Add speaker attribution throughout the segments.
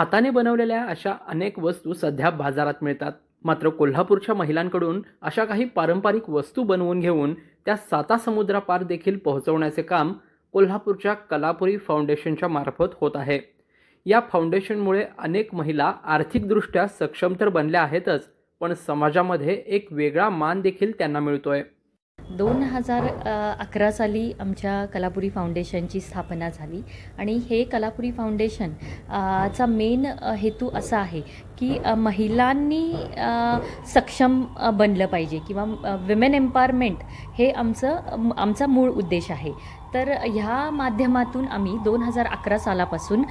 Speaker 1: हाताने बनवलेल्या अशा अनेक वस्तू सध्या बाजारात मिळतात. मात्र कोल्हापूरच्या महिलांकडून अशा काही पारंपरिक वस्तू बनवून घेऊन त्या साता समुद्रापार देखील पोहोचवण्याचे काम कोल्हापूरच्या कलापुरी फाउंडेशनच्या मार्फत होत आहे. या फाउंडेशनमुळे अनेक महिला आर्थिकदृष्ट्या सक्षम तर बनल्या आहेतच पण समाजामध्ये एक वेगळा मान देखील त्यांना मिळतोय.
Speaker 2: दोन हजार अकरा साली आमच्या कलापुरी फाउंडेशनची स्थापना झाली. आणि हे कलापुरी फाउंडेशन चा मेन हेतू असा आहे की महिलांनी सक्षम बनलं पाहिजे किंवा विमेन एम्पावरमेंट हे आमचं आमचा मूळ उद्देश आहे. तर ह्या माध्यमातून आम्ही दोन हजार अकरा सालापासून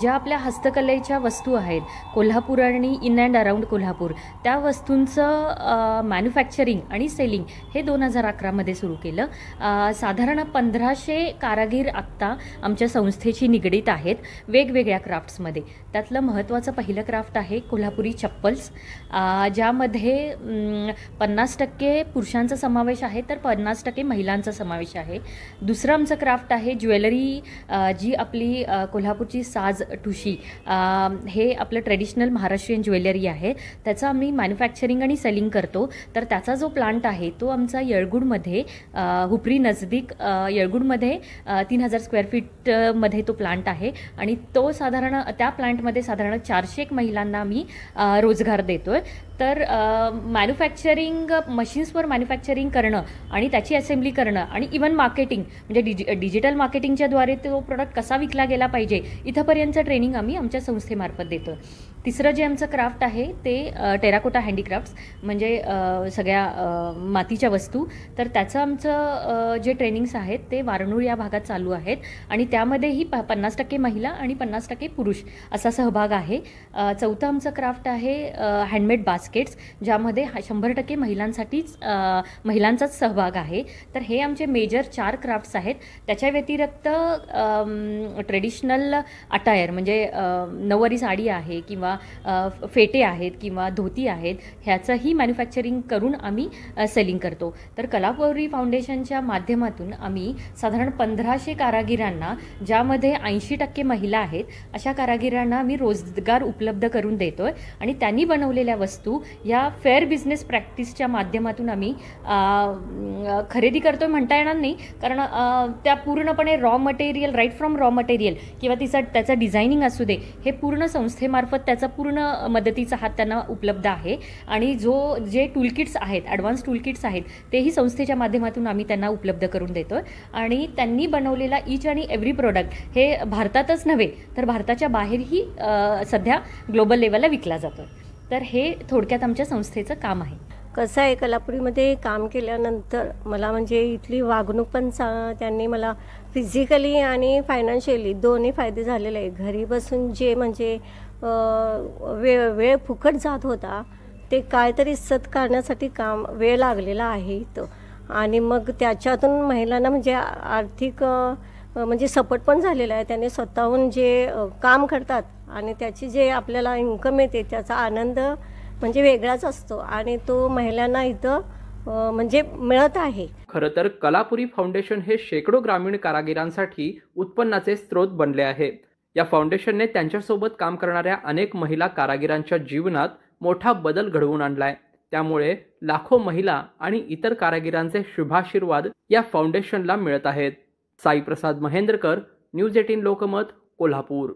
Speaker 2: ज्या आपल्या हस्तकलेच्या वस्तू आहेत कोल्हापूर आणि इन अँड अराउंड कोल्हापूर त्या वस्तूंचं मॅन्युफॅक्चरिंग आणि सेलिंग हे दोन हजार अकरामध्ये सुरू केलं. साधारण पंधराशे कारागीर आत्ता आमच्या संस्थेशी निगडीत आहेत वेगवेगळ्या क्राफ्ट्समध्ये त्यातलं महत्त्वाचं पहिलं क्राफ्ट आहे कोल्हापुरी चप्पल्स. ज्यामध्ये पन्नास टक्के पुरुषांचा समावेश आहे तर पन्नास टक्के महिलांचा समावेश आहे. दुसरं आमचं क्राफ्ट आहे ज्वेलरी जी आपली कोल्हापूरची साज ठुशी. हे आपलं ट्रेडिशनल महाराष्ट्रीयन ज्वेलरी आहे. त्याचं आम्ही मॅन्युफॅक्चरिंग आणि सेलिंग करतो. तर त्याचा जो प्लांट आहे तो आमचा येळगुडमध्ये हुपरी नजदीक येळगुडमध्ये तीन हजार स्क्वेअर फीटमध्ये तो प्लांट आहे. आणि तो साधारण त्या प्लांटमध्ये साधारण चारशे एक महिलांना आम्ही रोजगार देतो आहे तर मॅन्युफॅक्चरिंग मशीन्सवर मॅन्युफॅक्चरिंग करणं आणि त्याची असेंब्ली करणं आणि इवन मार्केटिंग म्हणजे डिजि डिजिटल मार्केटिंगच्याद्वारे तो प्रोडक्ट कसा विकला गेला पाहिजे इथंपर्यंतचं ट्रेनिंग आम्ही आमच्या संस्थेमार्फत देतो. तिसरं जे आमचं क्राफ्ट आहे ते टेराकोटा हँडीक्राफ्ट्स म्हणजे सगळ्या मातीच्या वस्तू. तर त्याचं आमचं जे ट्रेनिंग्स आहेत ते वारणूर या भागात चालू आहेत आणि त्यामध्येही प पन्नास टक्के महिला आणि पन्नास टक्के पुरुष असा सहभाग आहे. चौथं आमचं क्राफ्ट आहे हँडमेड बास्केट्स ज्यामध्ये हा शंभर टक्के महिलांसाठीच महिलांचाच सहभाग आहे. तर हे आमचे मेजर चार क्राफ्ट्स आहेत. त्याच्या व्यतिरिक्त ट्रेडिशनल अटायर म्हणजे नववारी नऊवारी साडी आहे किंवा फेटे आहेत किंवा धोती आहेत ह्याचंही मॅन्युफॅक्चरिंग करून आम्ही सेलिंग करतो. तर कलापौरी फाउंडेशनच्या माध्यमातून आम्ही साधारण पंधराशे कारागिरांना ज्यामध्ये ऐंशी टक्के महिला आहेत अशा कारागिरांना आम्ही रोजगार उपलब्ध करून देतो आहे आणि त्यांनी बनवलेल्या वस्तू या फेअर बिझनेस प्रॅक्टिसच्या माध्यमातून आम्ही खरेदी करतो म्हणता येणार नाही. कारण त्या पूर्णपणे raw material right from raw material किंवा तिचा त्याचं डिझायनिंग असू दे हे पूर्ण संस्थेमार्फत त्याचा पूर्ण मदतीचा हात त्यांना उपलब्ध आहे. आणि जो जे टूलकिट्स आहेत ॲडव्हान्स टूलकिट्स आहेत तेही संस्थेच्या माध्यमातून आम्ही त्यांना उपलब्ध करून देतो आणि त्यांनी बनवलेला ईच आणि एव्हरी प्रोडक्ट हे भारतातच नव्हे तर भारताच्या बाहेरही सध्या ग्लोबल लेवलला विकला जातो तर हे थोडक्यात आमच्या संस्थेचं काम आहे.
Speaker 3: कसं आहे कलापुरीमध्ये काम केल्यानंतर मला म्हणजे इथली वागणूक पण चा त्यांनी मला फिजिकली आणि फायनान्शियली दोन्ही फायदे झालेले आहे घरी बसून जे म्हणजे वे वेळ वेळ फुकट जात होता ते काहीतरी सत करण्यासाठी काम वेळ लागलेला आहे इथं. आणि मग त्याच्यातून महिलांना म्हणजे आर्थिक म्हणजे सपट पण झालेला आहे. त्याने स्वतःहून जे काम करतात आणि त्याची जे आपल्याला इन्कम येते त्याचा आनंद म्हणजे वेगळाच असतो आणि तो महिलांना इथं म्हणजे मिळत आहे.
Speaker 1: खरं तर कलापुरी फाउंडेशन हे शेकडो ग्रामीण कारागिरांसाठी उत्पन्नाचे स्रोत बनले आहे. या फाउंडेशनने त्यांच्यासोबत काम करणाऱ्या अनेक महिला कारागिरांच्या जीवनात मोठा बदल घडवून आणलाय. त्यामुळे लाखो महिला आणि इतर कारागिरांचे शुभाशीर्वाद या फाउंडेशनला मिळत आहेत. Saiprasad Mahendrakar news eighteen Lokmat Kolhapur.